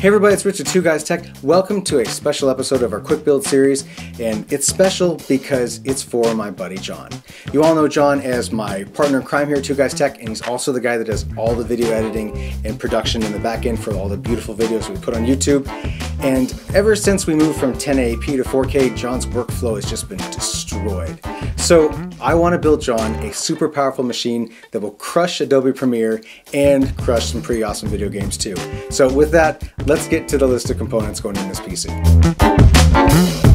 Hey everybody, it's Richard, Two Guys Tech. Welcome to a special episode of our Quick Build series, and it's special because it's for my buddy Jon. You all know Jon as my partner in crime here at Two Guys Tech, and he's also the guy that does all the video editing and production in the back end for all the beautiful videos we put on YouTube. And ever since we moved from 1080p to 4K, Jon's workflow has just been destroyed. So I want to build Jon a super powerful machine that will crush Adobe Premiere and crush some pretty awesome video games too. So with that, let's get to the list of components going in this PC.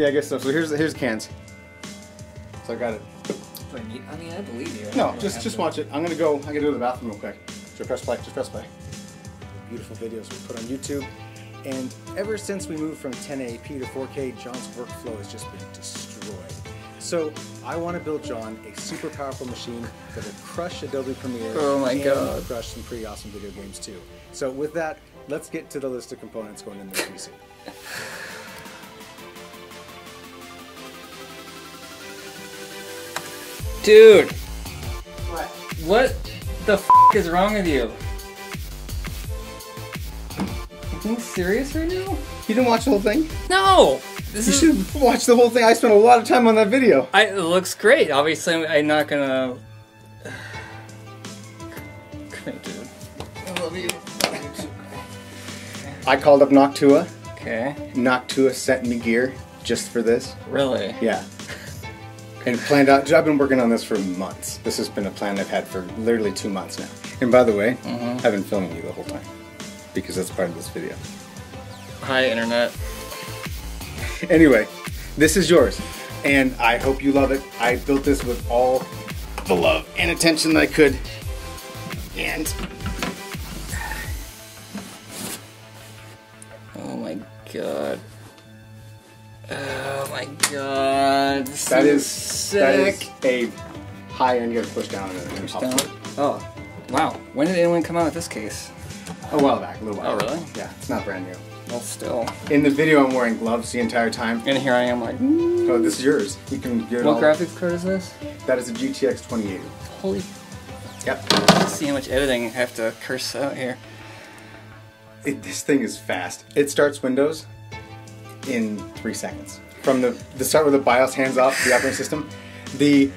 Yeah, I guess so. So here's here's cans. So I got it. I mean, I believe you. I No, just just to- watch it. I'm gonna go. I gotta go to the bathroom real quick. Just press play. Just press play. Beautiful videos we put on YouTube, and ever since we moved from 1080p to 4K, Jon's workflow has just been destroyed. So I want to build Jon a super powerful machine that will crush Adobe Premiere. Oh my and God. Crush some pretty awesome video games too. So with that, let's get to the list of components going in the PC. Dude, What? what the f is wrong with you? Are You serious right now? You didn't watch the whole thing? No! This You is. should watch the whole thing. I spent a lot of time on that video. I, it looks great. Obviously, I'm not gonna. Come here, dude. I love you. I called up Noctua. Okay. Noctua sent me gear just for this. Really? Yeah. And planned out. I've been working on this for months. This has been a plan I've had for literally two months now. And by the way, mm-hmm. I've been filming you the whole time because that's part of this video. Hi, internet. Anyway, this is yours, and I hope you love it. I built this with all the love and attention that I could, and Oh my god. Oh my god. This that is sick. that is a high end. You got to push down and then up. Down. Oh, wow. When did anyone come out with this case? A while back, a little while. Oh, really? Yeah, it's not brand new. Well, still. In the video, I'm wearing gloves the entire time. And here I am, like, Oh, this is yours. You can get it what all. graphics card is this? That is a GTX 2080. Holy. Yep. Let's see how much editing I have to curse out here. It, this thing is fast. It starts Windows in three seconds. From the the start with the BIOS hands off the operating system. The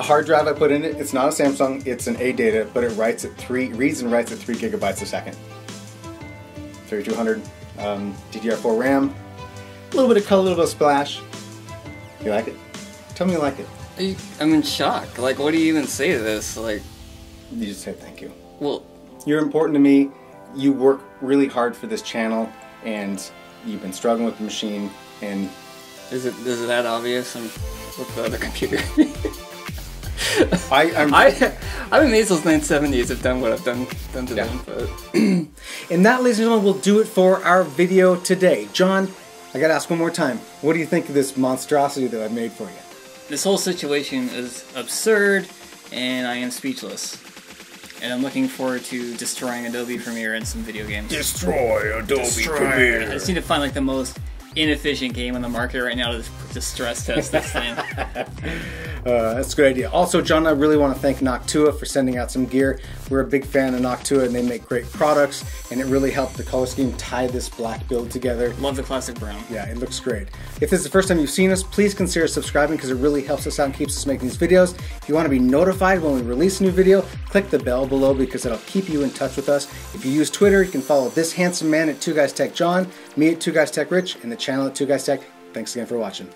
hard drive I put in it, it's not a Samsung, it's an ADATA, but it writes at three reads and writes at three gigabytes a second. 3200 um, DDR4 RAM. A little bit of color, a little bit of splash. You like it? Tell me you like it. You- I'm in shock. Like, what do you even say to this? Like, You just say thank you. well, You're important to me. You work really hard for this channel, and you've been struggling with the machine. And is it is it that obvious? I'm with the other computer. I, I'm, I I've been amazed those 970s have done what I've done done to Yeah. them, but and that, ladies and gentlemen, will do it for our video today. Jon, I gotta ask one more time. What do you think of this monstrosity that I've made for you? this whole situation is absurd, and I am speechless. And I'm looking forward to destroying Adobe Premiere and some video games. Destroy Adobe Premiere. I just need to find like the most inefficient game on the market right now to to stress test this thing. Uh, that's a good idea. Also, Jon, I really want to thank Noctua for sending out some gear. We're a big fan of Noctua, and they make great products, and it really helped the color scheme tie this black build together. Love the classic brown. Yeah, it looks great. If this is the first time you've seen us, please consider subscribing because it really helps us out and keeps us making these videos. If you want to be notified when we release a new video, click the bell below because it'll keep you in touch with us. If you use Twitter, you can follow this handsome man at 2 Guys Tech Jon, me at 2 Guys Tech Rich, and the channel at 2 Guys Tech. Thanks again for watching.